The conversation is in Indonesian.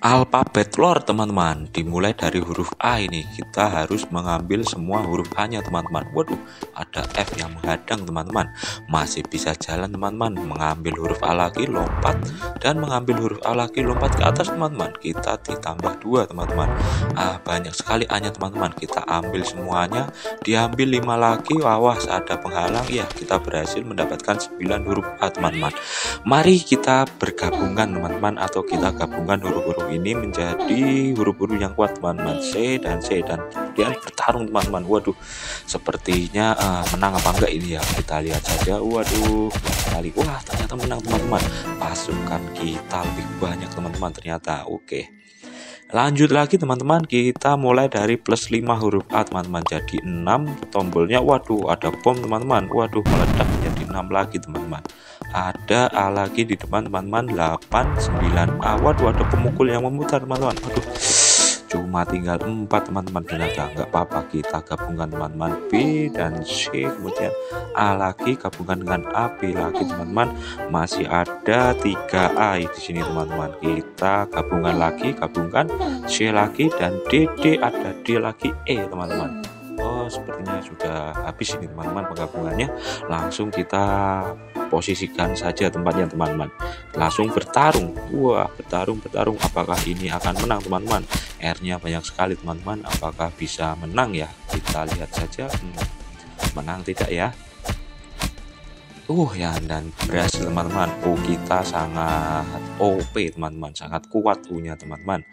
alfabet lor teman-teman. Dimulai dari huruf A ini kita harus mengambil semua huruf A nya teman-teman. Waduh ada F yang menghadang teman-teman. Masih bisa jalan teman-teman. Mengambil huruf A lagi lompat. Dan mengambil huruf A lagi lompat ke atas teman-teman. Kita ditambah dua teman-teman. Ah banyak sekali A nya teman-teman. Kita ambil semuanya. Diambil lima lagi. Awas ada penghalang. Ya kita berhasil mendapatkan 9 huruf A teman-teman. Mari kita bergabungkan teman-teman atau kita gabungkan huruf-huruf ini menjadi huruf-huruf yang kuat. Teman-teman C dan C dan kemudian bertarung teman-teman waduh sepertinya uh, menang apa enggak ini ya? Kita lihat saja. Waduh sekali wah ternyata menang teman-teman pasukan kita lebih banyak teman-teman ternyata. Oke lanjut lagi teman-teman. Kita mulai dari plus 5 huruf A teman-teman. Jadi 6 tombolnya waduh ada bom teman-teman. Waduh meledak menjadi 6 lagi teman-teman. Ada A lagi di depan teman-teman. 8 9 A. Waduh ada pemukul yang memutar teman-teman. Waduh cuma tinggal 4 teman-teman. Ternyata nggak apa-apa. Kita gabungkan teman-teman. B dan C. Kemudian A lagi gabungkan dengan A B lagi teman-teman. Masih ada 3A di sini teman-teman. Kita gabungkan lagi gabungkan C lagi dan D D ada D lagi E teman-teman. Oh sepertinya sudah habis ini teman-teman penggabungannya. Langsung kita posisikan saja tempatnya teman-teman. Langsung bertarung. Wah bertarung bertarung. Apakah ini akan menang teman-teman? R nya banyak sekali teman-teman. Apakah bisa menang ya? Kita lihat saja. Hmm, menang tidak ya? Uh ya dan berhasil teman-teman. Oh kita sangat OP teman-teman. Sangat kuat U nya teman-teman